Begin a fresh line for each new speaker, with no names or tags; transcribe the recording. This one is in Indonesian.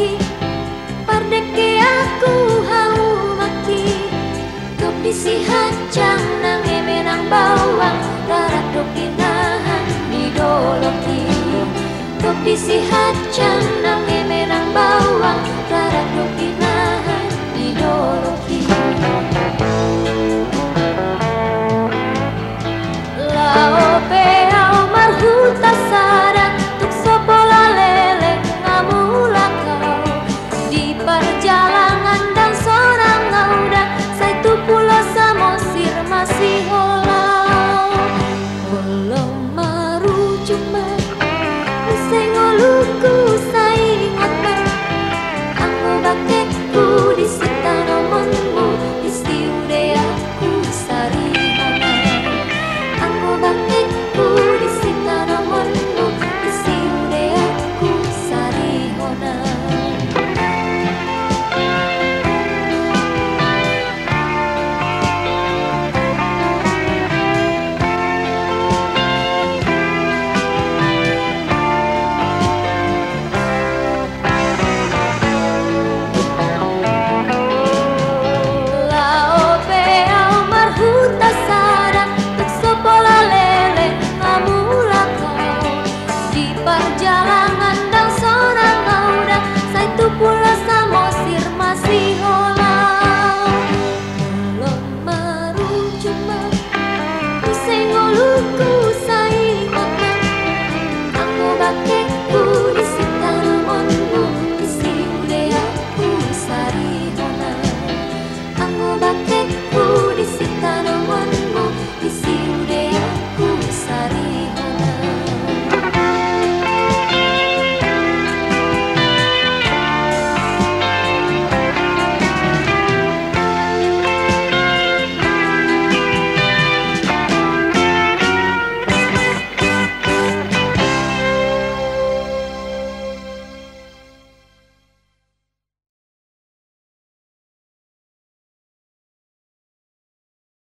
maki Pardeke aku hau maki. Kepisihan cang nang emenang bawang. Darat doki nahan didoloki Kepisihan cang